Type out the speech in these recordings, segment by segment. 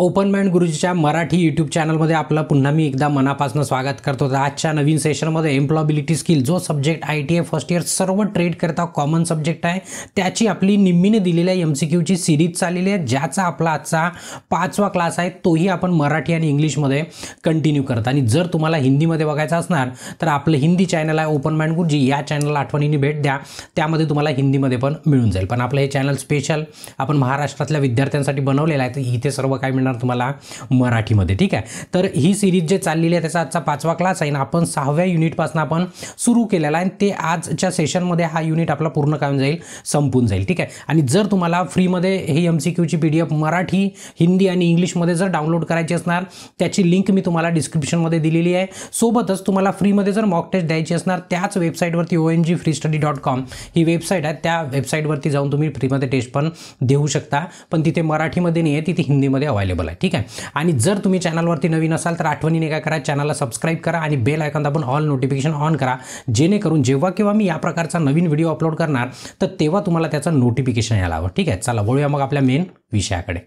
Open mind गुरुजीच्या Marathi YouTube चॅनलमध्ये आपलं पुन्हा मी एकदा मनापासून स्वागत करतो. तर आजच्या नवीन सेशनमध्ये एम्प्लॉबिलिटी स्किल जो subject I T I first year सर्व ट्रेड करता कॉमन सब्जेक्ट आहे त्याची आपली निम्मीने दिलेल्या एम सी क्यूची सिरीज चाललेली आहे ज्याचा आपला आजचा पाचवा क्लास आहे तोही आपण मराठी आणि इंग्लिशमध्ये कंटिन्यू करत. आणि जर तुम्हाला हिंदीमध्ये बघायचं असणार तर आपलं हिंदी चॅनल आहे ओपन माइंड गुरुजी. या चॅनलला आठवणीने भेट द्या. त्यामध्ये तुम्हाला हिंदीमध्ये पण मिळून जाईल. पण आपलं हे चॅनल स्पेशल आपण महाराष्ट्रातल्या विद्यार्थ्यांसाठी बनवलेलं आहे तर इथे सर्व काय मिळणार तुम्हाला मराठीमध्ये ठीक आहे? तर ही सिरीज जे चाललेली आहे त्याचा आजचा पाचवा क्लास आहे ना आपण सहाव्या युनिटपासून आपण सुरू केलेला आहे. आणि ते आजच्या सेशनमध्ये हा युनिट आपला पूर्ण काय जाईल संपून जाईल ठीक आहे? आणि जर तुम्हाला फ्रीमध्ये हे M C क्यूची P D F Marathi Hindi आणि इंग्लिशमध्ये जर डाउनलोड करायची असणार त्याची लिंक मी तुम्हाला डिस्क्रिप्शनमध्ये दिलेली आहे. सोबतच तुम्हाला फ्रीमध्ये जर मॉक टेस्ट द्यायची असणार त्याच वेबसाईटवरती O N G free study dot com ही वेबसाईट आहे. त्या वेबसाईटवरती जाऊन तुम्ही फ्रीमध्ये टेस्ट पण देऊ शकता. पण तिथे मराठीमध्ये नाही आहे तिथे हिंदीमध्ये अवेलेबल आहे. ठीक आहे? आणि जर तुम्ही चॅनलवरती नवीन असाल तर आठवणीने काय करा? चॅनलला सबस्क्राईब करा आणि बेल आयकॉन दाबून ऑल नोटिफिकेशन ऑन करा. जेणेकरून जेव्हा केव्हा मी या प्रकारचा नवीन व्हिडिओ अपलोड करणार तर तेव्हा तुम्हाला त्याचं नोटिफिकेशन यायला हवं. ठीक आहे? चला वळूया मग आपल्या मेन विषयाकडे.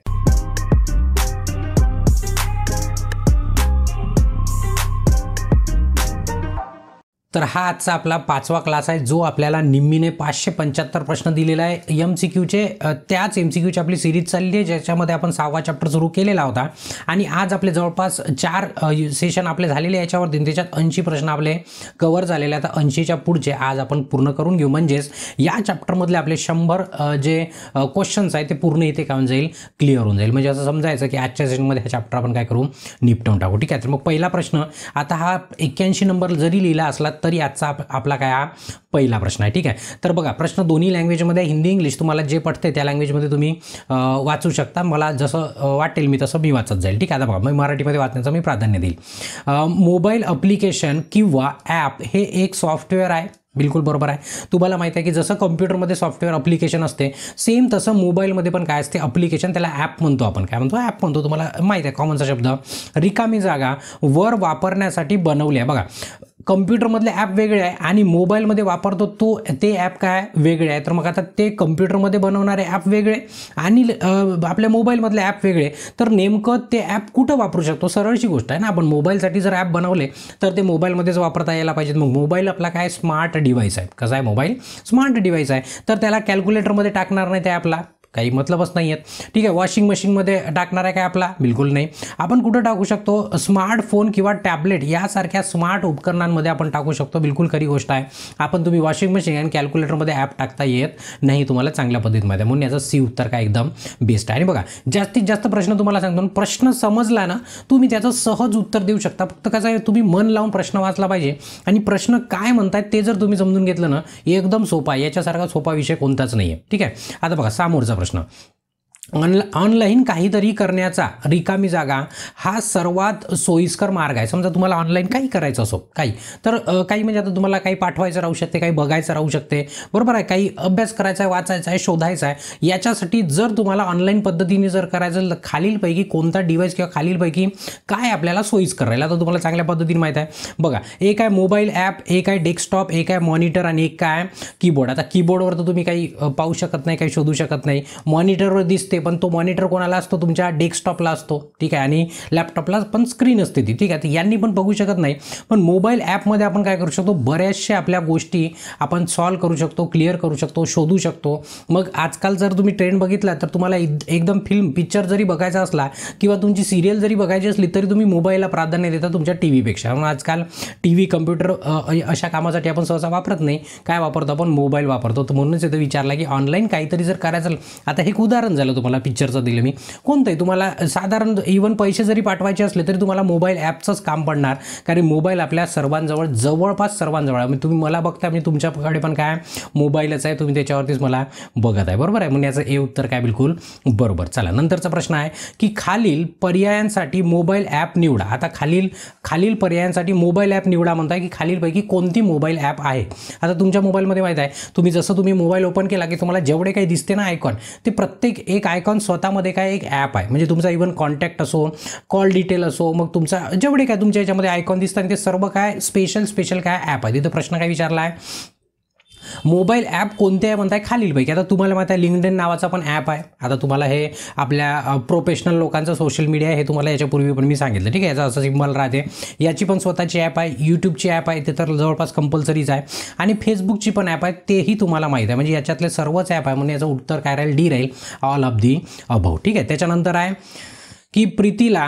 तर हा आजचा आपला पाचवा क्लास आहे जो आपल्याला निम्मीने पाचशे पंच्याहत्तर प्रश्न दिलेला आहे. एम सी क्यूचे त्याच एम सी क्यूची आपली सिरीज चालली आहे ज्याच्यामध्ये आपण सहावा चॅप्टर सुरू केलेला होता. आणि आज आपले जवळपास चार सेशन आपले झालेले याच्यावर दिन त्याच्यात ऐंशी प्रश्न आपले कवर झालेले आता ऐंशीच्या पुढचे आज आपण पूर्ण करून घेऊ. म्हणजेच या चॅप्टरमधले आपले शंभर जे क्वेश्चन्स आहेत ते पूर्ण इथे काय होऊन जाईल? क्लिअर होऊन जाईल. म्हणजे असं समजायचं की आजच्या सेशनमध्ये हा चॅप्टर आपण काय करू? निपटवून टाकू. ठीक आहे. तर मग पहिला प्रश्न आता हा एक्क्याऐंशी नंबर जरी लिहिला असला तरी याचा आप आपला काय हा पहिला प्रश्न आहे. ठीक आहे? तर बघा प्रश्न दोन्ही लँग्वेजमध्ये हिंदी इंग्लिश तुम्हाला जे पडते त्या लँग्वेजमध्ये तुम्ही वाचू शकता. मला जसं वाटेल मी तसं मी वाचत जाईल. ठीक आहे? आता बघा मी मराठीमध्ये वाचण्याचं मी प्राधान्य देईल. मोबाईल अप्लिकेशन किंवा ॲप हे एक सॉफ्टवेअर आहे. बिलकुल बरोबर आहे. तुम्हाला माहिती आहे की जसं कम्प्युटरमध्ये सॉफ्टवेअर अप्लिकेशन असते सेम तसं मोबाईलमध्ये पण काय असते? अप्लिकेशन त्याला ॲप म्हणतो आपण. काय म्हणतो? ॲप म्हणतो. तुम्हाला माहिती आहे कॉमनचा शब्द. रिकामी जागा वर वापरण्यासाठी बनवली आहे. बघा कम्प्युटरमधले ॲप वेगळे आहे आणि मोबाईलमध्ये वापरतो तो ते ॲप काय वेगळे आहे. तर मग आता ते कम्प्युटरमध्ये बनवणारे ॲप वेगळे आणि आपल्या मोबाईलमधले ॲप वेगळे. तर नेमकं ते ॲप कुठं वापरू शकतो? सरळची गोष्ट आहे ना. आपण मोबाईलसाठी जर ॲप बनवले तर ते मोबाईलमध्येच वापरता यायला पाहिजेत. मग मोबाईल आपला काय? स्मार्ट डिव्हाइस आहे. कसा आहे मोबाईल? स्मार्ट डिव्हाइस आहे. तर त्याला कॅल्क्युलेटरमध्ये टाकणार नाही त्या ॲपला काही मतलबच नाही आहेत ठीक आहे वॉशिंग मशीनमध्ये टाकणार आहे काय आपला? बिलकुल नाही. आपण कुठं टाकू शकतो? स्मार्टफोन किंवा टॅबलेट यासारख्या स्मार्ट उपकरणांमध्ये आपण टाकू शकतो. बिलकुल खरी गोष्ट आहे. आपण तुम्ही वॉशिंग मशीन आणि कॅल्क्युलेटरमध्ये ॲप टाकता येत नाही तुम्हाला चांगल्या पद्धतीमध्ये. म्हणून याचं सी उत्तर काय एकदम बेस्ट आहे. आणि बघा जास्तीत जास्त प्रश्न तुम्हाला सांगतो. प्रश्न समजला ना तुम्ही त्याचं सहज उत्तर देऊ शकता. फक्त कसं आहे तुम्ही मन लावून प्रश्न वाचला पाहिजे. आणि प्रश्न काय म्हणतात ते जर तुम्ही समजून घेतलं ना एकदम सोपा आहे. याच्यासारखा सोपा विषय कोणताच नाही आहे ठीक आहे? आता बघा समोरचा प्रश्न ऑनला ऑनलाईन काहीतरी करण्याचा रिकामी जागा हा सर्वात सोयीस्कर मार्ग आहे. समजा तुम्हाला ऑनलाईन काही करायचं असो काही तर काही म्हणजे आता तुम्हाला काही पाठवायचं राहू शकते काही बघायचं राहू शकते. बरोबर आहे काही अभ्यास करायचा आहे वाचायचा आहे शोधायचा आहे याच्यासाठी जर तुम्हाला ऑनलाईन पद्धतीने जर करायचं खालीलपैकी कोणता डिव्हाइस किंवा खालीलपैकी काय आपल्याला सोयीस्कर राहील? आता तुम्हाला चांगल्या पद्धतीने माहीत आहे. बघा एक आहे मोबाईल ॲप एक आहे डेस्कटॉप एक आहे मॉनिटर आणि एक काय? कीबोर्ड. आता कीबोर्डवर तर तुम्ही काही पाहू शकत नाही काही शोधू शकत नाही. मॉनिटरवर दिसतं पण तो मॉनिटर कोणाला असतो? तुमच्या डेस्कटॉपला असतो. ठीक आहे? आणि लॅपटॉपला पण स्क्रीन असते ती. ठीक आहे? यांनी पण बघू शकत नाही. पण मोबाईल ॲपमध्ये आपण काय करू शकतो? बऱ्याचशा आपल्या गोष्टी आपण सॉल्व करू शकतो क्लिअर करू शकतो शोधू शकतो. मग आजकाल जर तुम्ही ट्रेंड बघितला तर तुम्हाला एकदम फिल्म पिक्चर जरी बघायचा असला किंवा तुमची सिरियल जरी बघायची असली तरी तुम्ही मोबाईलला प्राधान्य देता तुमच्या टी व्हीपेक्षा म्हणून आजकाल टी व्ही कम्प्युटर अशा कामासाठी आपण सहसा वापरत नाही. काय वापरतो आपण? मोबाईल वापरतो. तर म्हणूनच इथं विचारला की ऑनलाईन काहीतरी जर करायचं आता हे एक उदाहरण झालं तुम्हाला पिक्चरचं दिलं मी. कोणतंही तुम्हाला साधारण इवन पैसे जरी पाठवायचे असले तरी तुम्हाला मोबाईल ॲपचंच काम पडणार. कारण मोबाईल आपल्या सर्वांजवळ जवळपास सर्वांजवळ. म्हणजे तुम्ही मला बघता म्हणजे तुमच्याकडे पण काय मोबाईलच आहे तुम्ही त्याच्यावरतीच मला बघत आहे. बरोबर आहे? म्हणजे याचं हे उत्तर काय बिलकुल? बरोबर. चला नंतरचा प्रश्न आहे की खालील पर्यायांसाठी मोबाईल ॲप निवडा. आता खालील खालील पर्यायांसाठी मोबाईल ॲप निवडा म्हणताय की खालीलपैकी कोणती मोबाईल ॲप आहे? आता तुमच्या मोबाईलमध्ये माहीत आहे तुम्ही जसं तुम्ही मोबाईल ओपन केला की तुम्हाला जेवढे काही दिसते ना आयकॉन ते प्रत्येक एक आयकॉन स्वतःमध्ये काय एक ॲप आहे. म्हणजे तुमचा इव्हन कॉन्टॅक्ट असो कॉल डिटेल असो मग तुमचा जेवढे काय तुमच्या याच्यामध्ये आयकॉन दिसतात ते सर्व काय स्पेशल स्पेशल काय ॲप आहे? तिथं प्रश्न काय विचारला आहे मोबाईल ॲप कोणते आहे म्हणताय खालीलपैकी. आता तुम्हाला माहिती आहे लिंकडेन नावाचा पण ॲप आहे. आता तुम्हाला हे आपल्या प्रोफेशनल लोकांचं सोशल मीडिया हे तुम्हाला याच्यापूर्वी पण मी सांगितलं. ठीक आहे याचा असं सिम्बल राहते. याची पण स्वतःची ॲप आहे यूट्यूबची ॲप आहे ते तर जवळपास कंपल्सरीच आहे. आणि फेसबुकची पण ॲप आहे तेही तुम्हाला माहीत आहे. म्हणजे याच्यातले सर्वच ॲप आहे म्हणून याचं उत्तर काय राहील? डी राहील. ऑल ऑफ दी अभाऊ ठीक आहे त्याच्यानंतर आहे की प्रीतीला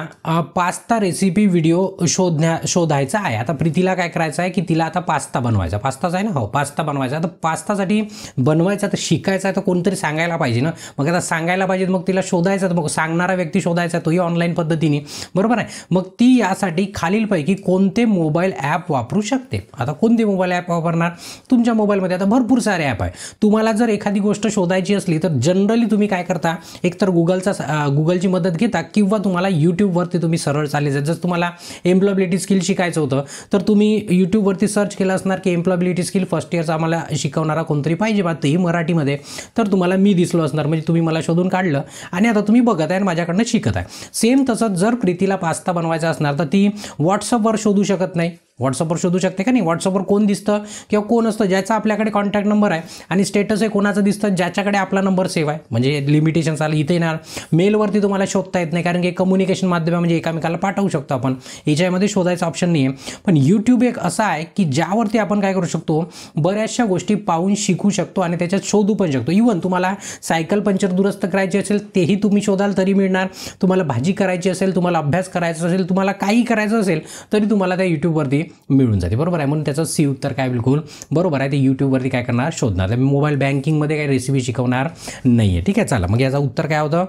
पास्ता रेसिपी व्हिडिओ शोधण्या शोधायचा आहे. आता प्रीतीला काय करायचं आहे की तिला आता पास्ता बनवायचा. पास्ताच आहे ना? हो पास्ता बनवायचा. आता पास्तासाठी बनवायचा तर शिकायचा आहे तर कोणतरी सांगायला पाहिजे ना? मग आता सांगायला पाहिजे मग तिला शोधायचं तर मग सांगणारा व्यक्ती शोधायचा तोही ऑनलाईन पद्धतीने. बरोबर आहे? मग ती यासाठी खालीलपैकी कोणते मोबाईल ॲप वापरू शकते? आता कोणते मोबाईल ॲप वापरणार? तुमच्या मोबाईलमध्ये आता भरपूर सारे ॲप आहे. तुम्हाला जर एखादी गोष्ट शोधायची असली तर जनरली तुम्ही काय करता? एकतर गुगलचा गुगलची मदत घेता किंवा तुम्हाला यूट्यूबवरती तुम्ही सरळ चालले जर जर तुम्हाला एम्प्लॉबिलिटी स्किल शिकायचं होतं तर तुम्ही यूट्यूबवरती सर्च केलं असणार की एम्प्लॉबिलिटी स्किल फर्स्ट इयरचा आम्हाला शिकवणारा कोणतरी पाहिजे बा तेही मराठीमध्ये तर तुम्हाला मी दिसलो असणार म्हणजे तुम्ही मला शोधून काढलं आणि आता तुम्ही बघत आहे आणि माझ्याकडनं शिकत आहे. सेम तसंच जर प्रीतीला पास्ता बनवायचा असणार तर ती व्हॉट्सअपवर शोधू शकत नाही. व्हॉट्सअपवर शोधू शकते का नाही? व्हॉट्सअपवर कोण दिसतं किंवा कोण असतं ज्याचा आपल्याकडे कॉन्टॅक्ट नंबर आहे आणि स्टेटस आहे कोणाचं दिसतं ज्याच्याकडे आपला नंबर सेव्ह आहे. म्हणजे लिमिटेशन्स आलं इथे येणार. मेलवरती तुम्हाला शोधता येत नाही कारण की कम्युनिकेशन माध्यम म्हणजे एकामेकाला पाठवू शकतो आपण. याच्यामध्ये शोधायचं ऑप्शन नाही आहे पण यूट्यूब एक असा आहे की ज्यावरती आपण काय करू शकतो बऱ्याचशा गोष्टी पाहून शिकू शकतो आणि त्याच्यात शोधू पण शकतो. इवन तुम्हाला सायकल पंचर दुरुस्त करायची असेल तेही तुम्ही शोधाल तरी मिळणार. तुम्हाला भाजी करायची असेल तुम्हाला अभ्यास करायचा असेल तुम्हाला काही करायचं असेल तरी तुम्हाला त्या यूट्यूबवरती मिळून जाते. बरोबर आहे. म्हणून त्याचं सी उत्तर काय बिलकुल? बरोबर आहे. ते यूट्यूबवरती काय करणार? शोधणार. तर मोबाईल बँकिंगमध्ये काही रेसिपी शिकवणार नाही आहे ठीक आहे. चला. मग याचं उत्तर काय होतं?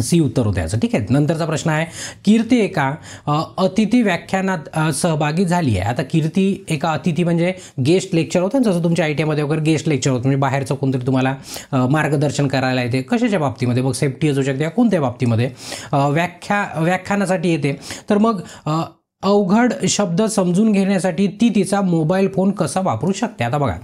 सी उत्तर होतं याचं. ठीक आहे. नंतरचा प्रश्न आहे. कीर्ती एका अतिथी व्याख्यानात सहभागी झाली आहे. आता कीर्ती एका अतिथी म्हणजे गेस्ट लेक्चर होतं ना जसं तुमच्या आय टी आयमध्ये वगैरे गेस्ट लेक्चर होतं. म्हणजे बाहेरचं कोणतरी तुम्हाला मार्गदर्शन करायला येते. कशाच्या बाबतीमध्ये? मग सेफ्टी असू शकते कोणत्या बाबतीमध्ये? व्याख्या व्याख्यानासाठी येते. तर मग अवघड शब्द समजून घेण्यासाठी ती तिचा मोबाईल फोन कसा वापरू शकते? आता बघा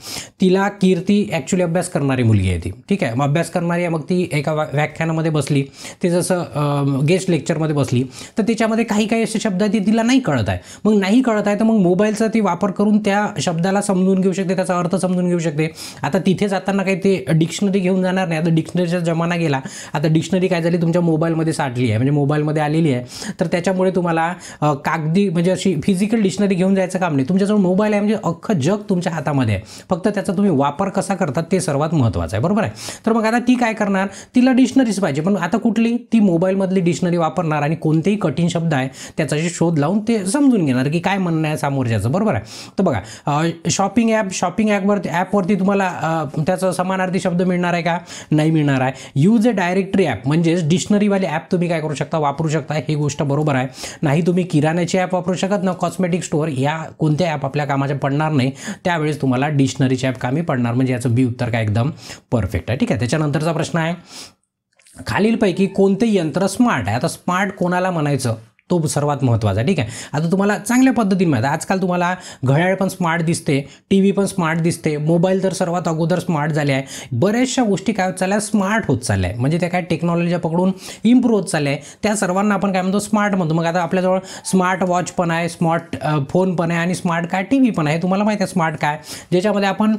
तिला कीर्ती ॲक्च्युली अभ्यास करणारी मुलगी आहे ती. ठीक आहे? मग अभ्यास करणारी आहे मग ती एका व्याख्यानामध्ये बसली. ते जसं गेस्ट लेक्चरमध्ये बसली तर त्याच्यामध्ये काही काही असे शब्द आहेत ते तिला नाही कळत आहे. मग नाही कळत आहे तर मग मोबाईलचा ती वापर करून त्या शब्दाला समजून घेऊ शकते त्याचा अर्थ समजून घेऊ शकते. आता तिथे जाताना काही ते डिक्शनरी घेऊन जाणार नाही. आता डिक्शनरीचा जमाना गेला. आता डिक्शनरी काय झाली? तुमच्या मोबाईलमध्ये साठली आहे. म्हणजे मोबाईलमध्ये आलेली आहे. तर त्याच्यामुळे तुम्हाला कागदी म्हणजे अशी फिजिकल डिक्शनरी घेऊन जायचं काम नाही. तुमच्याजवळ मोबाईल आहे म्हणजे अख्खं जग तुमच्या हातामध्ये आहे. फक्त त्याचा तुम्ही वापर कसा करतात ते सर्वात महत्त्वाचं आहे. बरोबर आहे? तर मग आता ती काय करणार? तिला डिक्शनरीच पाहिजे. पण आता कुठली? ती मोबाईलमधली डिक्शनरी वापरणार आणि कोणतेही कठीण शब्द आहे त्याचाशी शोध लावून ते समजून घेणार की काय म्हणणं आहे समोरच्याचं. बरोबर आहे? तर बघा शॉपिंग ॲप शॉपिंग ॲपवरती ॲपवरती तुम्हाला त्याचा त्याचं समानार्थी शब्द मिळणार आहे का? नाही मिळणार आहे. यूज अ डायरेक्टरी ॲप म्हणजेच डिक्शनरीवाले ॲप तुम्ही काय करू शकता? वापरू शकता. ही गोष्ट बरोबर आहे. नाही तुम्ही किराण्याची ॲप वापरू शकत ना. कॉस्मेटिक स्टोअर या कोणत्या ॲप आपल्या कामाचे पडणार नाही. त्यावेळेस तुम्हाला डिक्शनरीचे ॲप कामी पडणार. म्हणजे याचं बी उत्तर काय एकदम परफेक्ट आहे. ठीक आहे. त्याच्यानंतरचा प्रश्न आहे. खालीलपैकी कोणते यंत्र स्मार्ट आहे? आता स्मार्ट कोणाला म्हणायचं? तो सर्वात महत्त्वाचा आहे. ठीक आहे? आता तुम्हाला चांगल्या पद्धतीने माहिती आजकाल तुम्हाला घड्याळ पण स्मार्ट दिसते टी व्ही पण स्मार्ट दिसते मोबाईल तर सर्वात अगोदर स्मार्ट झाले आहे. बऱ्याचशा गोष्टी काय होत चालल्या? स्मार्ट होत चालल्या आहे. म्हणजे त्या काय टेक्नॉलॉजीच्या पकडून इम्प्रूव्ह होत चालल्या आहे. त्या सर्वांना आपण काय म्हणतो? स्मार्ट म्हणतो. मग आता आपल्याजवळ स्मार्ट वॉच पण आहे स्मार्ट फोन पण आहे आणि स्मार्ट काय? टी व्ही पण आहे. तुम्हाला माहिती आहे स्मार्ट काय? ज्याच्यामध्ये आपण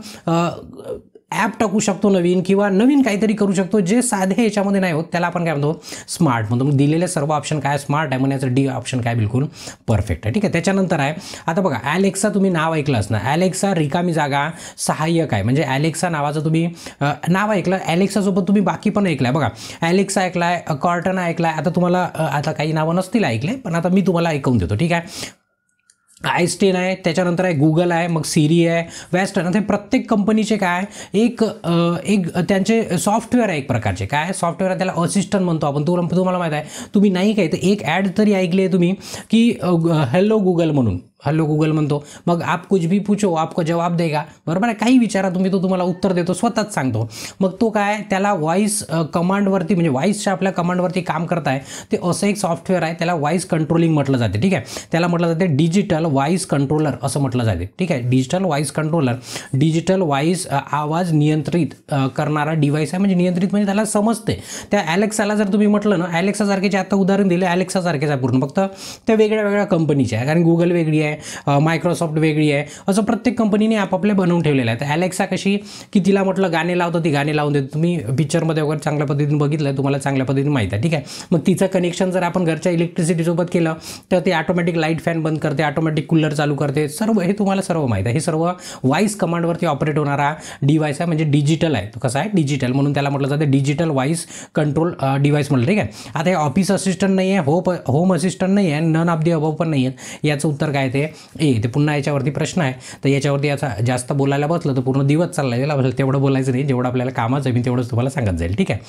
ॲप टाकू शकतो नवीन किंवा नवीन काहीतरी करू शकतो जे साधे याच्यामध्ये नाही होत त्याला आपण काय म्हणतो स्मार्ट म्हणतो. मग दिलेले सर्व ऑप्शन काय स्मार्ट आहे म्हणायचं डी ऑप्शन काय बिलकुल परफेक्ट आहे. ठीक आहे त्याच्यानंतर आहे आता बघा ॲलेक्सा तुम्ही नाव ऐकलं असणार. ॲलेक्सा रिकामी जागा सहाय्यक आहे. म्हणजे ॲलेक्सा नावाचं तुम्ही नाव ऐकलं ॲलेक्सासोबत तुम्ही बाकी पण ऐकलं बघा ॲलेक्सा ऐकलाय कॉर्टन ऐकलाय. आता तुम्हाला आता काही नावं नसतील ऐकले पण आता मी तुम्हाला ऐकवून देतो. ठीक आहे? आयस्टेन आहे त्याच्यानंतर आहे गुगल आहे मग सिरी आहे वेस्टर्न आता प्रत्येक कंपनीचे काय एक एक त्यांचे सॉफ्टवेअर आहे एक प्रकारचे. काय सॉफ्टवेअर आहे त्याला असिस्टंट म्हणतो आपण. तुला तुम्हाला माहीत आहे तुम्ही नाही काय तर एक ॲड तरी ऐकली आहे तुम्ही की हॅलो गुगल म्हणून. हॅलो गुगल म्हणतो. मग आप कुछ भी पूछो आपको जवाब देगा. बरोबर आहे? काही विचारा तुम्ही तो तुम्हाला उत्तर देतो स्वतःच सांगतो. मग तो काय? त्याला व्हॉइस कमांडवरती म्हणजे व्हॉइसच्या आपल्या कमांडवरती काम करताय ते असं एक सॉफ्टवेअर आहे त्याला व्हॉइस कंट्रोलिंग म्हटलं जाते ठीक आहे? त्याला म्हटलं जाते डिजिटल व्हॉइस कंट्रोलर असं म्हटलं जाते ठीक आहे? Digital voice controller digital voice आवाज नियंत्रित करणारा डिव्हाइस आहे म्हणजे नियंत्रित म्हणजे त्याला समजते. त्या ॲलेक्साला जर तुम्ही म्हटलं ना ॲलेक्सासारखे जे आता उदाहरण दिले ॲलेक्सासारखेच आहे पूर्ण फक्त त्या वेगळ्या वेगळ्या कंपनीच्या आहे कारण गुगल वेगळी आहे आहे मायक्रोसॉफ्ट वेगळी आहे असं प्रत्येक कंपनीने आपापले बनवून ठेवलेलं आहे तर ॲलेक्सा कशी की तिला म्हटलं गाणे लावतं ती गाणे लावून देतो. तुम्ही पिक्चरमध्ये वगैरे चांगल्या पद्धतीने बघितलं तुम्हाला चांगल्या पद्धतीने माहीत आहे. ठीक आहे. मग तिचं कनेक्शन जर आपण घरच्या इलेक्ट्रिसिटीसोबत केलं तर ते ऑटोमॅटिक लाइट फॅन बंद करते ऑटोमॅटिक कूलर चालू करते. सर्व हे तुम्हाला सर्व माहीत आहे. हे सर्व वॉईस कमांडवरती ऑपरेट होणारा डिवाईस आहे म्हणजे डिजिटल आहे. तो कसा आहे? डिजिटल म्हणून त्याला म्हटलं जातं डिजिटल वॉईस कंट्रोल डिवाईस म्हटलं ठीक आहे. आता हे ऑफिस असिस्टंट नाही आहे होप होम असिस्टंट नाही आहे नन ऑफ दी अबव पण नाही आहेत याचं उत्तर काय ते? ए ते पुन्हा याच्यावरती प्रश्न आहे. तर याच्यावरती याचा जास्त बोलायला बसलं तर पूर्ण दिवस चालला जाईल तेवढं बोलायचं नाही. जेवढं आपल्याला कामाचं आहे मी तेवढंच तुम्हाला सांगत जाईल. ठीक आहे?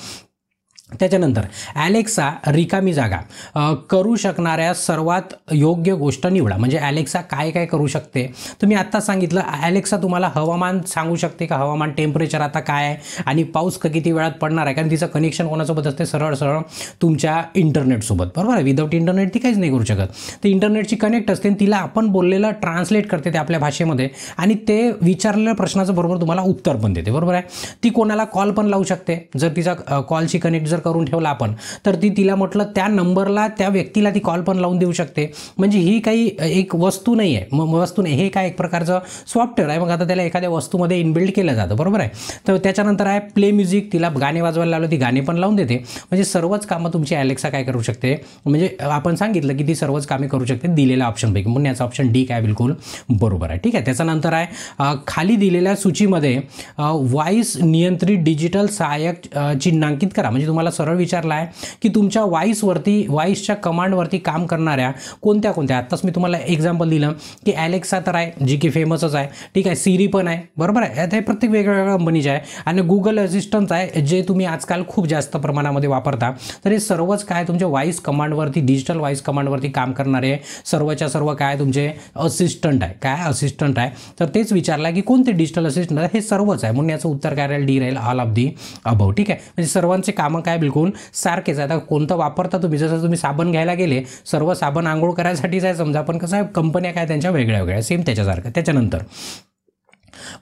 त्याच्यानंतर ॲलेक्सा रिकामी जागा. करू शकणाऱ्या सर्वात योग्य गोष्ट निवडा. म्हणजे ॲलेक्सा काय काय करू शकते? तुम्ही आत्ता सांगितलं ॲलेक्सा तुम्हाला हवामान सांगू शकते का? हवामान टेम्परेचर आता काय आहे? आणि पाऊस क- किती वेळात पडणार आहे? कारण तिचं कनेक्शन कोणासोबत असते? सरळ सरळ तुमच्या इंटरनेटसोबत बरोबर आहे? विदाऊट इंटरनेट ती काहीच नाही करू शकत. ते इंटरनेटची कनेक्ट असते आणि तिला आपण बोललेलं ट्रान्सलेट करते ते आपल्या भाषेमध्ये आणि ते विचारलेल्या प्रश्नाचं बरोबर तुम्हाला उत्तर पण देते. बरोबर आहे? ती कोणाला कॉल पण लावू शकते. जर तिचा कॉलशी कनेक्ट जर करून ठेवला आपण. तर ती तिला म्हटलं त्या नंबरला त्या व्यक्तीला ती कॉल पण लावून देऊ शकते. म्हणजे ही काही एक वस्तू नाही आहे. मग वस्तू नाही. हे काय एक प्रकारचं सॉफ्टवेअर आहे. मग आता त्याला एखाद्या वस्तूमध्ये इनबिल्ड केलं जातं. बरोबर आहे? तर त्याच्यानंतर आहे प्ले म्युझिक तिला गाणे वाजवायला लावलं ती गाणे पण लावून देते. म्हणजे सर्वच कामं तुमची ॲलेक्सा काय करू शकते? म्हणजे आपण सांगितलं की ती सर्वच कामे करू शकते दिलेल्या ऑप्शनपैकी म्हणून याचा ऑप्शन डी काय? बिलकुल बरोबर आहे. ठीक आहे? त्याच्यानंतर आहे खाली दिलेल्या सूचीमध्ये व्हॉइस नियंत्रित डिजिटल सहाय्यक चिन्हांकित करा. म्हणजे तुम्हाला सरळ विचारला आहे की तुमच्या वॉईसवरती वॉईसच्या कमांडवरती काम करणाऱ्या कोणत्या कोणत्या? आत्ताच मी तुम्हाला एक्झाम्पल दिलं की ॲलेक्सा तर आहे जी की फेमसच आहे ठीक आहे सिरी पण आहे बरोबर आहे? आता हे प्रत्येक वेगवेगळ्या कंपनीचे आहे. आणि गुगल असिस्टंट आहे जे तुम्ही आजकाल खूप जास्त प्रमाणामध्ये वापरता. तर हे सर्वच काय तुमच्या वॉईस कमांडवरती डिजिटल वॉईस कमांडवरती काम करणारे सर्वच्या सर्व काय तुमचे असिस्टंट आहे. काय असिस्टंट आहे? तर तेच विचारलं की कोणते डिजिटल असिस्टंट आहे हे सर्वच आहे. म्हणून याचं उत्तर काय राहील? डी राहील ऑल ऑफ दी अबव ठीक आहे? म्हणजे सर्वांचे कामं काय काय बिलकुल? सारखेच. आहे आता कोणतं वापरता तुम्ही? जसं तुम्ही साबण घ्यायला गेले सर्व साबण आंघोळ करायसाठीच आहे समजा. पण कसं आहे कंपन्या काय त्यांच्या वेगळ्या वेगळ्या सेम त्याच्यासारखं. त्याच्यानंतर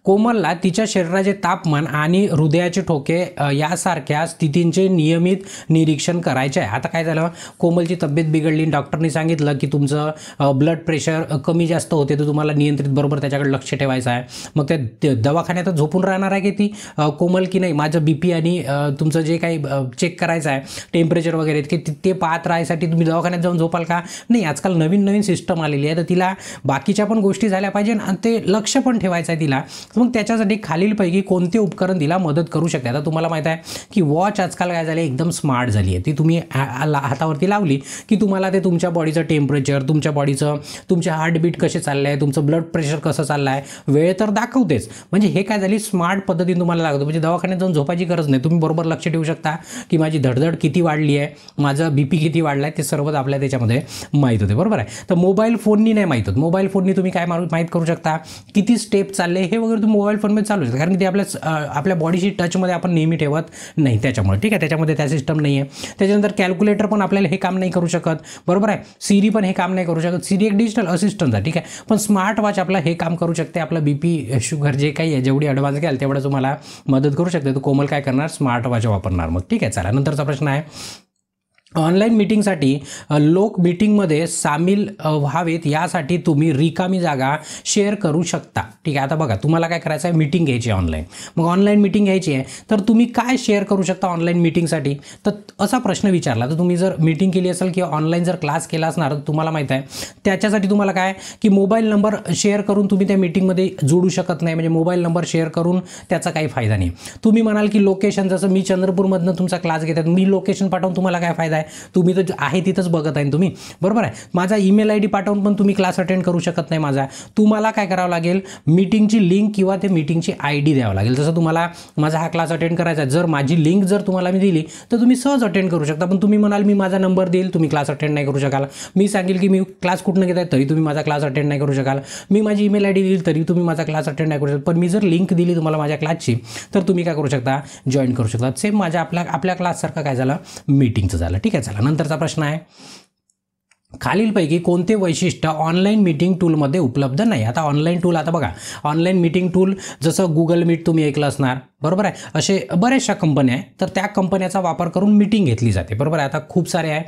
कोमलला तिच्या शरीराचे तापमान आणि हृदयाचे ठोके यासारख्या स्थितींचे नियमित निरीक्षण करायचे आहे. आता काय झालं? कोमलची तब्येत बिघडली. डॉक्टरनी सांगितलं की तुमचं ब्लड प्रेशर कमी जास्त होते तर तुम्हाला नियंत्रित बरोबर त्याच्याकडे लक्ष ठेवायचं आहे. मग त्या दवाखान्यात झोपून राहणार आहे की ती? कोमल की नाही? माझं बी पी आणि तुमचं जे काही चेक करायचं आहे टेम्परेचर वगैरे की ते पाहत राहायसाठी तुम्ही दवाखान्यात जाऊन झोपाल का? नाही आजकाल नवीन नवीन सिस्टम आलेली आहे. तर तिला बाकीच्या पण गोष्टी झाल्या पाहिजे आणि ते लक्ष पण ठेवायचं आहे तिला. तर मग त्याच्यासाठी खालीलपैकी कोणते उपकरण तिला मदत करू शकते? आता तुम्हाला माहीत आहे की वॉच आजकाल काय झाली? एकदम स्मार्ट झाली आहे. ती तुम्ही हातावरती लावली की तुम्हाला ते तुमच्या बॉडीचं टेम्परेचर तुमच्या बॉडीचं तुमचे हार्टबीट कसे चाललं आहे तुमचं ब्लड प्रेशर कसं चाललं आहे वेळ तर दाखवतेच. म्हणजे हे काय झाली? स्मार्ट पद्धतीने तुम्हाला लागतं. म्हणजे दवाखान्यात जाऊन झोपायची गरज नाही. तुम्ही बरोबर लक्ष ठेवू शकता की माझी धडधड किती वाढली आहे माझं बी पी किती वाढला आहे ते सर्वच आपल्या त्याच्यामध्ये माहीत होते. बरोबर आहे? तर मोबाईल फोननी नाही माहीत होत. मोबाईल फोननी तुम्ही काय मारू माहीत करू शकता? किती स्टेप चालले हे वगैरे तुम्ही मोबाईल फोनमध्ये चालू शकता. कारण की ते आपल्या आपल्या बॉडीशी टचमध्ये आपण नेहमी ठेवत नाही त्याच्यामुळे. ठीक आहे? त्याच्यामध्ये त्या सिस्टम नाही आहे त्याच्यानंतर कॅल्क्युलेटर पण आपल्याला हे काम नाही करू शकत. बरोबर आहे? सिरी पण हे काम नाही करू शकत. सिरी एक डिजिटल असिस्टंट आहे. ठीक आहे? पण स्मार्ट वॉच आपला हे काम करू शकते. आपलं बी पी शुगर जे काही आहे जेवढी ॲडव्हान्स घ्याल तेवढं तुम्हाला मदत करू शकते. तो कोमल काय करणार? स्मार्ट वॉच वापरणार मग. ठीक आहे? चला. नंतरचा प्रश्न आहे. ऑनलाईन मीटिंगसाठी लोक मीटिंगमध्ये सामील व्हावेत यासाठी तुम्ही रिकामी जागा शेअर करू शकता. ठीक आहे आता बघा तुम्हाला काय करायचं आहे? मीटिंग घ्यायची आहे ऑनलाईन. मग ऑनलाईन मीटिंग घ्यायची आहे तर तुम्ही काय शेअर करू शकता ऑनलाईन मीटिंगसाठी? तर असा प्रश्न विचारला तर तुम्ही जर मीटिंग केली असेल किंवा ऑनलाईन जर क्लास केला असणार तर तुम्हाला माहीत आहे त्याच्यासाठी तुम्हाला काय की मोबाईल नंबर शेअर करून तुम्ही त्या मीटिंगमध्ये जोडू शकत नाही म्हणजे मोबाईल नंबर शेअर करून त्याचा काही फायदा नाही. तुम्ही म्हणाल की लोकेशन जसं मी चंद्रपूरमधनं तुमचा क्लास घेतात मी लोकेशन पाठवून तुम्हाला काय फायदा आहे. तुम्ही तर आहे तिथंच बघत आहे तुम्ही. बरोबर आहे? माझा ईमेल आय डी पाठवून पण तुम्ही क्लास अटेंड करू शकत नाही माझा. तुम्हाला काय करावं लागेल? मीटिंगची लिंक किंवा ते मीटिंगची आय डी द्यावं लागेल. जसं तुम्हाला माझा हा क्लास अटेंड करायचा आहे. जर माझी लिंक जर तुम्हाला मी दिली तर तुम्ही सहज अटेंड करू शकता. पण तुम्ही म्हणाल मी माझा नंबर देईल तुम्ही क्लास अटेंड नाही करू शकाल. मी सांगेल की मी क्लास कुठनं घेत आहे? तरी तुम्ही माझा क्लास अटेंड नाही करू शकाल. मी माझी ईमेल आय डी दिली तरी तुम्ही माझा क्लास अटेंड नाही करू शकता पण मी जर लिंक दिली तुम्हाला माझ्या क्लासची तर तुम्ही काय करू शकता? जॉईन करू शकता. सेम माझ्या आपल्या आपल्या क्लाससारखं काय झालं? मीटिंगचं झालं. ठीक ठीक आहे चला नंतरचा प्रश्न आहे. खालीलपैकी कोणते वैशिष्ट्य ऑनलाईन मीटिंग टूलमध्ये उपलब्ध नाही? आता ऑनलाईन टूल आता बघा ऑनलाईन मीटिंग टूल जसं गुगल मीट तुम्ही ऐकलं असणार बरोबर आहे? असे बऱ्याचशा कंपन्या आहे तर त्या कंपन्याचा वापर करून मीटिंग घेतली जाते बरोबर आहे? आता खूप सारे आहे.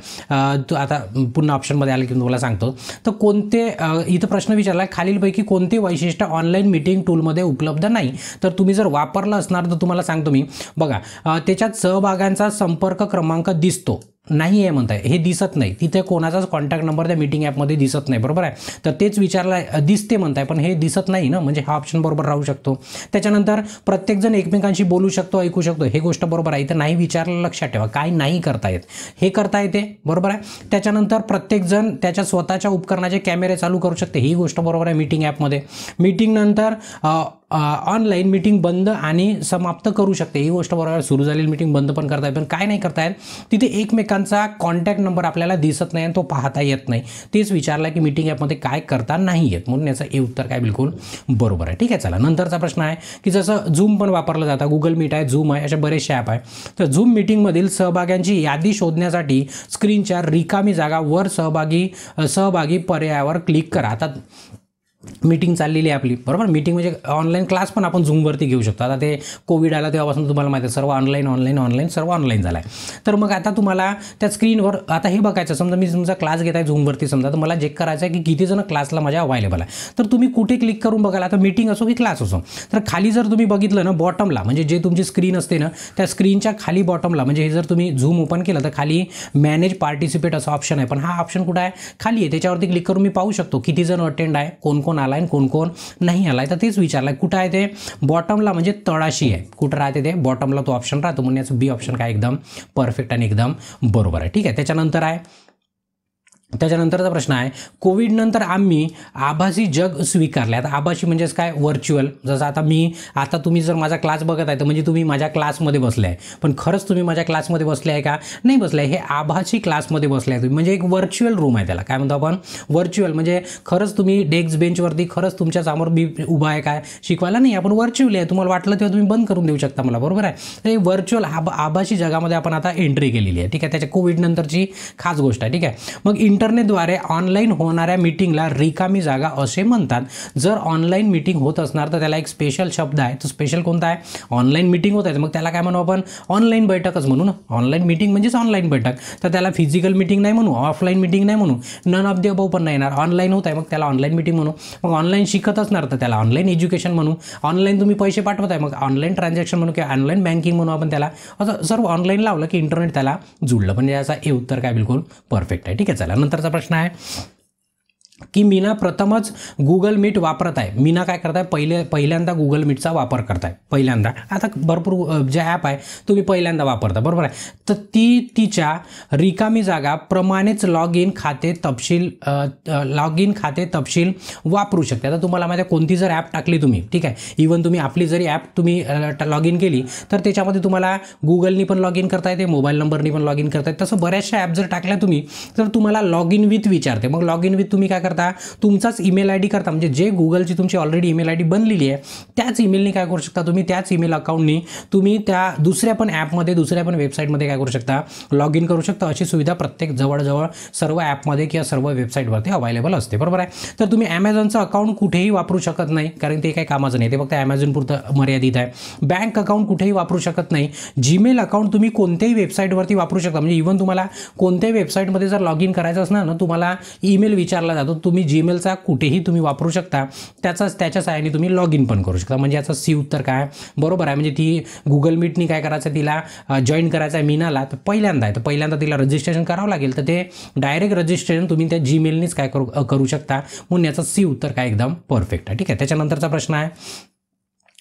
आता पुन्हा ऑप्शनमध्ये आले की तुम्हाला सांगतो. तर कोणते इथं प्रश्न विचारला आहे खालीलपैकी कोणते वैशिष्ट्य ऑनलाईन मीटिंग टूलमध्ये उपलब्ध नाही? तर तुम्ही जर वापरलं असणार तर तुम्हाला सांगतो मी. बघा त्याच्यात सहभागांचा संपर्क क्रमांक दिसतो. नाही आहे म्हणताय. हे दिसत नाही. तिथे कोणाचाच कॉन्टॅक्ट नंबर त्या मीटिंग ॲपमध्ये दिसत नाही. बरोबर आहे? तर तेच विचारला दिसते म्हणताय पण हे दिसत नाही ना? म्हणजे हा ऑप्शन बरोबर राहू शकतो. त्याच्यानंतर प्रत्येकजण एकमेकांशी बोलू शकतो ऐकू शकतो. हे गोष्ट बरोबर आहे. इथं नाही विचारलं लक्षात ठेवा. काय नाही करता येत. हे करता येते. बरोबर आहे? त्याच्यानंतर प्रत्येकजण त्याच्या स्वतःच्या उपकरणाचे कॅमेरे चालू करू शकते. ही गोष्ट बरोबर आहे मीटिंग ॲपमध्ये मीटिंगनंतर ऑनलाईन मीटिंग बंद आणि समाप्त करू शकते. ही गोष्ट बरोबर सुरू झालेली मीटिंग बंद पण करता येत पण काय नाही करता येत तिथे एकमेकांचा कॉन्टॅक्ट नंबर आपल्याला दिसत नाही आणि तो पाहता येत नाही. तेच विचारला की मीटिंग ॲपमध्ये काय करता नाही येत म्हणून याचं हे उत्तर काय बिलकुल बरोबर आहे. ठीक आहे चला. नंतरचा प्रश्न आहे की जसं झूम पण वापरलं जातं. गुगल मीट आहे झूम आहे अशा बरेचसे ॲप आहे. तर झूम मीटिंगमधील सहभाग्यांची यादी शोधण्यासाठी स्क्रीनच्या रिकामी जागा वर सहभागी सहभागी पर्यायावर क्लिक करा. आता मीटिंग चाललेली आहे आपली. बरोबर? मीटिंग म्हणजे ऑनलाईन क्लास पण आपण झूमवरती घेऊ शकतो. आता ते कोविड आला तेव्हापासून तुम्हाला माहिती आहे सर्व ऑनलाईन ऑनलाईन ऑनलाईन सर्व ऑनलाईन झालं आहे तर मग आता तुम्हाला त्या स्क्रीनवर आता हे बघायचं समजा मी तुमचा क्लास घेत आहे झूमवरती समजा तर मला चेक करायचं आहे की किती जण क्लासला माझ्या अवेलेबल आहे. तर तुम्ही कुठे क्लिक करून बघाल? आता मीटिंग असो की क्लास असो. तर खाली जर तुम्ही बघितलं ना बॉटमला म्हणजे जे तुमची स्क्रीन असते ना त्या स्क्रीनच्या खाली बॉटमला म्हणजे हे जर तुम्ही झूम ओपन केलं तर खाली मॅनेज पार्टिसिपेट असं ऑप्शन आहे. पण हा ऑप्शन कुठं आहे? खाली आहे. त्याच्यावरती क्लिक करून मी पाहू शकतो किती जण अटेंड आहे कोण कोण आला आहे कोण कोण नाही आला तर तेच विचारलं कुठं आहे ते? बॉटमला म्हणजे तळाशी आहे. कुठं राहते ते? बॉटमला तो ऑप्शन राहतो. म्हणून याचं बी ऑप्शन काय? एकदम परफेक्ट आणि एकदम बरोबर आहे. ठीक आहे त्याच्यानंतर आहे. त्याच्यानंतरचा प्रश्न आहे कोविडनंतर आम्ही आभासी जग स्वीकारले. आता आभासी म्हणजेच काय? व्हर्च्युअल जसं आता मी आता तुम्ही जर माझा क्लास बघत आहे तर म्हणजे तुम्ही माझ्या क्लासमध्ये बसले आहे. पण खरंच तुम्ही माझ्या क्लासमध्ये बसले आहे का? नाही बसले हे आभासी क्लासमध्ये बसले आहे तुम्ही. म्हणजे एक व्हर्च्युअल रूम आहे त्याला. काय म्हणतो आपण? व्हर्च्युअल म्हणजे खरंच तुम्ही डेस्क बेंचवरती खरंच तुमच्यासमोर मी उभा आहे काय? शिकवायला नाही. आपण व्हर्च्युअली आहे. तुम्हाला वाटलं तेव्हा तुम्ही बंद करून देऊ शकता मला. बरोबर आहे? तर हे व्हर्च्युअल आब आभासी जगामध्ये आपण आता एंट्री केलेली आहे. ठीक आहे? त्याच्या कोविडनंतरची खास गोष्ट आहे. ठीक आहे? मग इंटरनेटद्वारे ऑनलाईन होणाऱ्या मीटिंगला रिकामी जागा असे म्हणतात. जर ऑनलाईन मीटिंग होत असणार तर त्याला एक स्पेशल शब्द आहे. तो स्पेशल कोणता आहे? ऑनलाईन मीटिंग होत आहे. मग त्याला काय म्हणू आपण? ऑनलाईन बैठकच म्हणू ना. ऑनलाईन मीटिंग म्हणजेच ऑनलाईन बैठक. तर त्याला फिजिकल मीटिंग नाही म्हणू ऑफलाईन मीटिंग नाही म्हणू. नन ऑफ द अबव पण नाही येणार. ऑनलाईन होत आहे. मग त्याला ऑनलाईन मीटिंग म्हणू. मग ऑनलाईन शिकत असणार तर त्याला ऑनलाईन एज्युकेशन म्हणू. ऑनलाईन तुम्ही पैसे पाठवत आहे मग ऑनलाईन ट्रान्झॅक्शन म्हणू किंवा ऑनलाईन बँकिंग म्हणू आपण त्याला. असं सर्व ऑनलाईन लावलं की इंटरनेट त्याला जुळलं. म्हणजे याचा हे उत्तर काय बिलकुल परफेक्ट आहे. ठीक आहे चला. नंतरचा प्रश्न आहे. की मीना प्रथमच गुगल मीट वापरत आहे. मीना काय करताय? पहिले पहिल्यांदा गुगल मीटचा वापर करताय. पहिल्यांदा. आता भरपूर जे ॲप आहे तुम्ही पहिल्यांदा वापरता. बरोबर आहे? तर ती तिच्या रिकामी जागा प्रमाणेच लॉग इन खाते तपशील लॉग इन खाते तपशील वापरू शकते. आता तुम्हाला माहिती आहे कोणती जर ॲप टाकली तुम्ही ठीक आहे? इवन तुम्ही आपली जरी ॲप तुम्ही लॉग इन केली तर त्याच्यामध्ये तुम्हाला गुगलनी पण लॉग इन करता येते मोबाईल नंबरनी पण लॉग इन करता येते. तसं बऱ्याचशा ॲप जर टाकल्या तुम्ही तर तुम्हाला लॉग इन विथ विचारते. मग लॉग इन विथ तुम्ही काय करता? करता तुमचाच ईमेल आय डी करता. म्हणजे जे गुगलची तुमची ऑलरेडी ईमेल आय डी बनलेली आहे त्याच ईमेलनी काय करू शकता तुम्ही? त्याच ईमेल अकाउंटनी तुम्ही त्या दुसऱ्या पण ॲपमध्ये दुसऱ्या पण वेबसाईटमध्ये काय करू शकता? लॉग इन करू शकता. अशी सुविधा प्रत्येक जवळजवळ सर्व ॲपमध्ये किंवा सर्व वेबसाईटवरती अवेलेबल असते. बरोबर आहे? तर तुम्ही ॲमेझॉनचं अकाउंट कुठेही वापरू शकत नाही कारण ते काही कामाचं नाही. ते फक्त ॲमेझॉन पुरतं मर्यादित आहे. बँक अकाउंट कुठेही वापरू शकत नाही. जीमेल अकाउंट तुम्ही कोणत्याही वेबसाईटवरती वापरू शकता. म्हणजे इव्हन तुम्हाला कोणत्याही वेबसाईटमध्ये जर लॉग इन करायचं असणार ना तुम्हाला ईमेल विचारला जातो. तुम्ही जीमेलचा कुठेही तुम्ही वापरू शकता त्याचाच त्याच्या सहाय्याने तुम्ही लॉग इन पण करू शकता. म्हणजे याचं सी उत्तर काय? बरोबर आहे. म्हणजे ती गुगल मीटनी काय करायचं तिला जॉईन करायचं आहे मीनाला तर पहिल्यांदा आहे. तर पहिल्यांदा तिला रजिस्ट्रेशन करावं लागेल. तर ते डायरेक्ट रजिस्ट्रेशन तुम्ही त्या जीमेलनीच काय करू करू शकता. म्हणून याचं सी उत्तर काय? एकदम परफेक्ट आहे. ठीक आहे? त्याच्यानंतरचा प्रश्न आहे.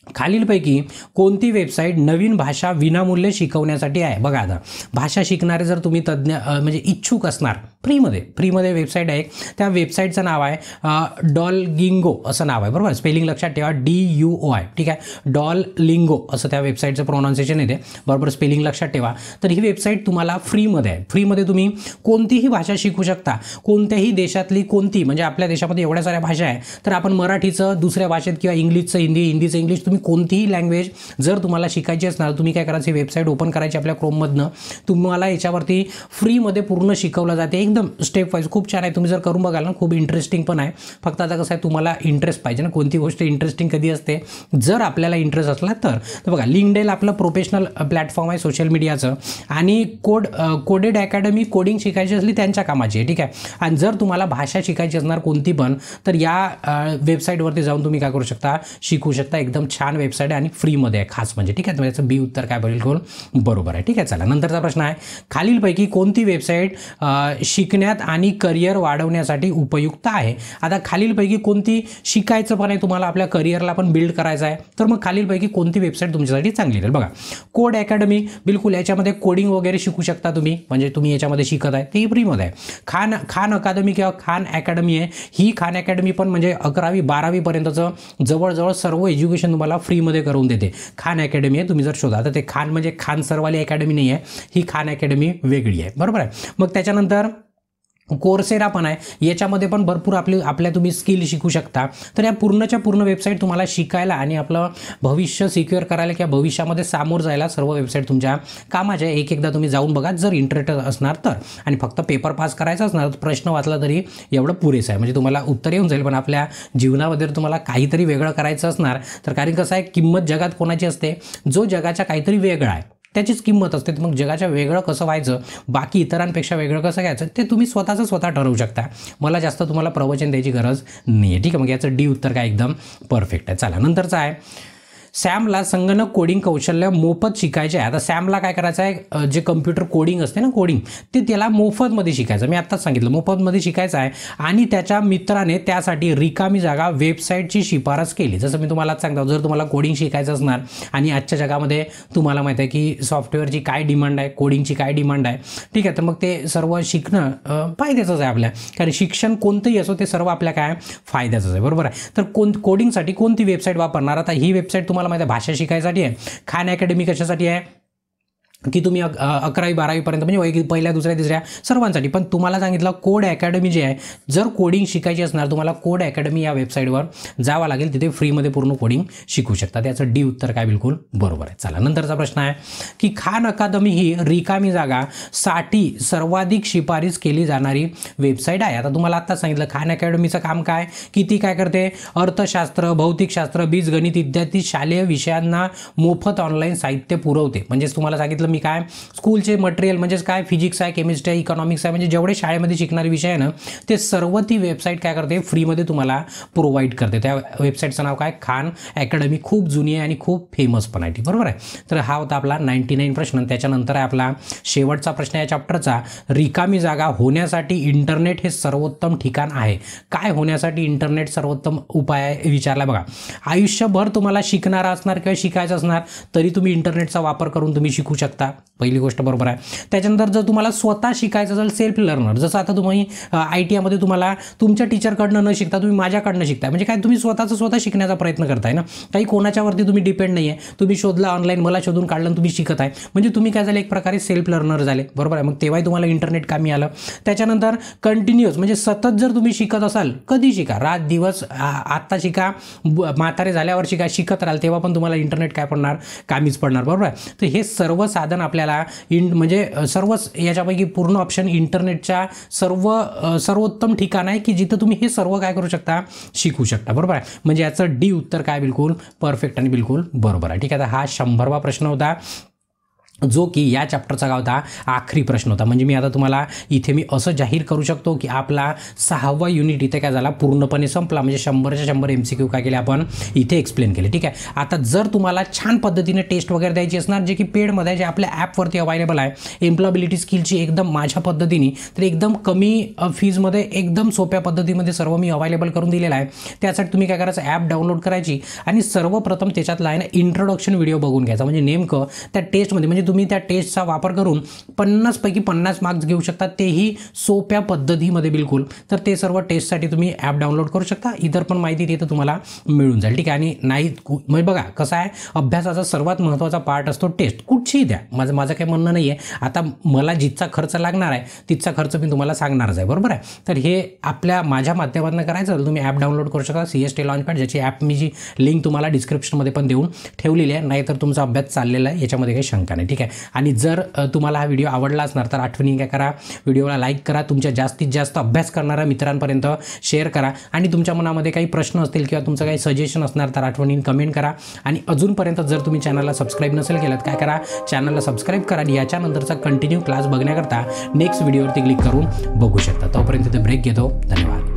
खालीलपैकी कोणती वेबसाईट नवीन भाषा विनामूल्य शिकवण्यासाठी आहे? बघा आता भाषा शिकणारे जर तुम्ही तज्ज्ञ म्हणजे इच्छुक असणार फ्रीमध्ये फ्रीमध्ये वेबसाईट आहे त्या वेबसाईटचं नाव आहे डॉल गिंगो असं नाव आहे बरोबर? स्पेलिंग लक्षात ठेवा डी यू ओ आय ठीक आहे? डॉल लिंगो असं त्या वेबसाईटचं प्रोनाऊन्सिएशन येते बरोबर? स्पेलिंग लक्षात ठेवा. तर ही वेबसाईट तुम्हाला फ्रीमध्ये आहे. फ्रीमध्ये तुम्ही कोणतीही भाषा शिकू शकता. कोणत्याही देशातली कोणती म्हणजे आपल्या देशामध्ये एवढ्या साऱ्या भाषा आहे तर आपण मराठीचं दुसऱ्या भाषेत किंवा इंग्लिशचं हिंदी हिंदीचं इंग्लिश तुम्ही कोणतीही लँग्वेज जर तुम्हाला शिकायची असणार तुम्ही काय करायची वेबसाईट ओपन करायची आपल्या क्रोममधनं तुम्हाला याच्यावरती फ्रीमध्ये पूर्ण शिकवलं जाते. एकदम स्टेप वाईज खूप छान आहे. तुम्ही जर करून बघाल ना खूप इंटरेस्टिंग पण आहे. फक्त आता कसं आहे तुम्हाला इंटरेस्ट पाहिजे ना. कोणती गोष्ट इंटरेस्टिंग कधी असते? जर आपल्याला इंटरेस्ट असला तर. तर बघा लिंकडेल आपलं प्रोफेशनल प्लॅटफॉर्म आहे सोशल मीडियाचं आणि कोड कोडेड अकॅडमी कोडिंग शिकायची असली त्यांच्या कामाची आहे. ठीक आहे? आणि जर तुम्हाला भाषा शिकायची असणार कोणती पण तर या वेबसाईटवरती जाऊन तुम्ही काय करू शकता? शिकू शकता. एकदम छान वेबसाईट आहे आणि फ्रीमध्ये आहे खास म्हणजे. ठीक आहे? तर याचं बी उत्तर काय बिलकुल बरोबर आहे. ठीक आहे? चला नंतरचा प्रश्न आहे. खालीलपैकी कोणती वेबसाईट शिकण्यात आणि करिअर वाढवण्यासाठी उपयुक्त आहे? आता खालीलपैकी कोणती शिकायचं पण आहे तुम्हाला आपल्या करिअरला पण बिल्ड करायचं आहे. तर मग खालीलपैकी कोणती वेबसाईट तुमच्यासाठी चांगली राहील बघा कोड अकॅडमी बिलकुल याच्यामध्ये कोडिंग वगैरे शिकू शकता तुम्ही. म्हणजे तुम्ही याच्यामध्ये शिकत आहे तेही फ्रीमध्ये आहे. खान खान अकादमी किंवा खान अकॅडमी आहे. ही खान अकॅडमी पण म्हणजे अकरावी बारावीपर्यंतचं जवळजवळ सर्व एज्युकेशन तुम्हाला फ्रीमध्ये करून देते. खान अकॅडमी आहे तुम्ही जर शोधा तर ते खान म्हणजे खान सरवाली अकॅडमी नाही आहे ही खान अकॅडमी वेगळी आहे. बरोबर आहे? मग त्याच्यानंतर कोर्सेरा पण आहे. याच्यामध्ये पण भरपूर आपली आपल्या तुम्ही स्किल शिकू शकता. तर या पूर्णच्या पूर्ण वेबसाईट तुम्हाला शिकायला आणि आपलं भविष्य सिक्युअर करायला किंवा भविष्यामध्ये सामोर जायला सर्व वेबसाईट तुमच्या कामाच्या एक एकदा तुम्ही जाऊन बघा. जर इंटरेस्ट असणार तर. आणि फक्त पेपर पास करायचा असणार तर प्रश्न वाचला तरी एवढं पुरेसं आहे. म्हणजे तुम्हाला उत्तर येऊन जाईल पण आपल्या जीवनामध्ये तुम्हाला काहीतरी वेगळं करायचं असणार तर कारण कसं आहे किंमत जगात कोणाची असते? जो जगाच्या काहीतरी वेगळा आहे. त्याचीच किंमत असते. मग जगाच्या वेगळं कसं व्हायचं बाकी इतरांपेक्षा वेगळं कसं घ्यायचं ते तुम्ही स्वतःचं स्वतः ठरवू शकता. मला जास्त तुम्हाला प्रवचन द्यायची गरज नाही आहे ठीक आहे मग याचं डी उत्तर काय एकदम परफेक्ट आहे. चला नंतरचं आहे. सॅमला संगणक कोडिंग कौशल्य मोफत शिकायचे आहे. आता सॅमला काय करायचं आहे? जे कम्प्युटर कोडिंग असते ना कोडिंग ते त्याला मोफतमध्ये शिकायचं मी आत्ताच सांगितलं मोफतमध्ये शिकायचं आहे. आणि त्याच्या मित्राने त्यासाठी रिकामी जागा वेबसाईटची शिफारस केली. जसं मी तुम्हाला सांगतो जर तुम्हाला कोडिंग शिकायचं असणार आणि आजच्या जगामध्ये तुम्हाला माहिती आहे की सॉफ्टवेअरची काय डिमांड आहे कोडिंगची काय डिमांड आहे ठीक आहे तर मग ते सर्व शिकणं फायद्याचंच आहे आपल्या. कारण शिक्षण कोणतंही असो ते सर्व आपल्या काय? फायद्याचंच आहे. बरोबर आहे? तर कोण कोडिंगसाठी कोणती वेबसाईट वापरणार? आता ही वेबसाईट तुम्हाला माहिती आहे भाषा शिकायसाठी आहे खान अकॅडमी कशासाठी आहे? की तुम्ही अक अकरावी बारावीपर्यंत म्हणजे पहिल्या दुसऱ्या तिसऱ्या सर्वांसाठी. पण तुम्हाला सांगितलं कोड अकॅडमी जे आहे जर कोडिंग शिकायची असणार तुम्हाला कोड अकॅडमी या वेबसाईटवर जावं लागेल. तिथे फ्रीमध्ये पूर्ण कोडिंग शिकू शकता. त्याचं डी उत्तर काय बिलकुल बरोबर आहे. चला नंतरचा प्रश्न आहे की खान अकादमी ही रिकामी जागा साठी सर्वाधिक शिफारस केली जाणारी वेबसाईट आहे. आता तुम्हाला आत्ताच सांगितलं खान अकॅडमीचं काम काय की ती काय करते? अर्थशास्त्र भौतिकशास्त्र बीजगणित इत्यादी शालेय विषयांना मोफत ऑनलाईन साहित्य पुरवते. म्हणजेच तुम्हाला सांगितलं मी काय स्कूलचे मटेरियल म्हणजेच काय फिजिक्स आहे केमिस्ट्री आहे इकॉनॉमिक्स आहे म्हणजे जेवढे शाळेमध्ये शिकणारे विषय आहे ना ते सर्व ती वेबसाईट काय करते फ्रीमध्ये तुम्हाला प्रोव्हाइड करते. त्या वेबसाईटचं नाव काय खान अकॅडमी खूप जुनी आहे आणि खूप फेमस पण आहे ती. बरोबर आहे? तर हा होता आपला नाईन्टी नाईन प्रश्न त्याच्यानंतर आहे आपला शेवटचा प्रश्न या चॅप्टरचा रिकामी जागा होण्यासाठी इंटरनेट हे सर्वोत्तम ठिकाण आहे. काय होण्यासाठी इंटरनेट सर्वोत्तम उपाय विचारला बघा. आयुष्यभर तुम्हाला शिकणारा असणार किंवा शिकायचं असणार तरी तुम्ही इंटरनेटचा वापर करून तुम्ही शिकू शकता. serta पहिली गोष्ट बरोबर आहे. त्याच्यानंतर जर तुम्हाला स्वतः शिकायचं असेल सेल्फ लर्नर जसं आता तुम्ही आय टी आयमध्ये तुम्हाला तुमच्या टीचरकडनं न शिकता तुम्ही माझ्याकडनं शिकताय. म्हणजे काय तुम्ही स्वतःचं स्वतः शिकण्याचा प्रयत्न करताय ना? काही कोणाच्यावरती तुम्ही डिपेंड नाही आहे तुम्ही शोधला ऑनलाईन मला शोधून काढलं तुम्ही शिकत आहे. म्हणजे तुम्ही काय झालं एक प्रकारे सेल्फ लर्नर झाले. बरोबर आहे? मग तेव्हाही तुम्हाला इंटरनेट कामी आलं. त्याच्यानंतर कंटिन्युअस म्हणजे सतत जर तुम्ही शिकत असाल कधी शिका? रात दिवस आत्ता शिका. म्हातारे झाल्यावर शिका. शिकत राहाल तेव्हा पण तुम्हाला इंटरनेट काय पडणार? कामीच पडणार. बरोबर आहे? तर हे सर्व साधन आपल्याला इन म्हणजे सर्वच याच्यापैकी पूर्ण ऑप्शन इंटरनेटच्या सर्व सर्वोत्तम ठिकाण आहे की जिथं तुम्ही हे सर्व काय करू शकता? शिकू शकता. बरोबर आहे? म्हणजे याचं डी उत्तर काय बिलकुल? परफेक्ट आणि बिलकुल बरोबर आहे. ठीक आहे? हा शंभरवा प्रश्न होता. जो की या चॅप्टरचा काय होता? आखरी प्रश्न होता. म्हणजे मी आता तुम्हाला इथे मी असं जाहीर करू शकतो की आपला सहावा युनिट इथे काय झाला? पूर्णपणे संपला. म्हणजे शंभरच्या शंभर एम सी क्यू काय केले आपण? इथे एक्सप्लेन केले. ठीक आहे? आता जर तुम्हाला छान पद्धतीने टेस्ट वगैरे द्यायची असणार जे की पेडमध्ये जे आपल्या ॲपवरती अवेलेबल आहे एम्प्लॉबिलिटी स्किलची एकदम माझ्या पद्धतीने तर एकदम कमी फीजमध्ये एकदम सोप्या पद्धतीमध्ये सर्व मी अवेलेबल करून दिलेलं आहे. त्यासाठी तुम्ही काय करायचं? ॲप डाउनलोड करायची आणि सर्वप्रथम त्याच्यातला आहे ना इंट्रोडक्शन व्हिडिओ बघून घ्यायचा. म्हणजे नेमकं त्या टेस्टमध्ये म्हणजे तुम्ही त्या टेस्टचा वापर करून पन्नासपैकी पन्नास मार्क्स घेऊ शकता. तेही सोप्या पद्धतीमध्ये बिलकुल. तर ते सर्व टेस्टसाठी तुम्ही ॲप डाउनलोड करू शकता. इतर पण माहिती तिथं तुम्हाला मिळून जाईल. ठीक आहे? आणि नाही कु- म्हणजे बघा कसं आहे? अभ्यासाचा सर्वात महत्त्वाचा पार्ट असतो टेस्ट. कुठचीही द्या. माझं माझं काही म्हणणं नाही आहे आता मला जितका खर्च लागणार आहे तितका खर्च मी तुम्हाला सांगणारच आहे. बरोबर आहे? तर हे आपल्या माझ्या माध्यमातून करायचं तर तुम्ही ॲप डाउनलोड करू शकता. सी एस टी लॉन्चपॅड ज्याची ॲप मी जी लिंक तुम्हाला डिस्क्रिप्शनमध्ये पण देऊन ठेवलेली आहे. नाहीतर तुमचा अभ्यास चाललेला आहे. याच्यामध्ये काही शंका नाही. ठीक आहे? ठीक आहे. आणि जर तुम्हाला हा व्हिडिओ आवडला असणार तर आठवणी काय करा व्हिडिओला लाईक करा तुमच्या जास्तीत जास्त अभ्यास करणाऱ्या मित्रांपर्यंत शेअर करा. आणि तुमच्या मनामध्ये काही प्रश्न असतील किंवा तुमचं काही सजेशन असणार तर आठवणीने कमेंट करा. आणि अजूनपर्यंत जर तुम्ही चॅनलला सबस्क्राईब नसेल केलं तर काय करा चॅनलला सबस्क्राईब करा आणि याच्यानंतरचा कंटिन्यू क्लास बघण्याकरता नेक्स्ट व्हिडिओवरती क्लिक करून बघू शकता. तोपर्यंत ते ब्रेक घेतो. धन्यवाद.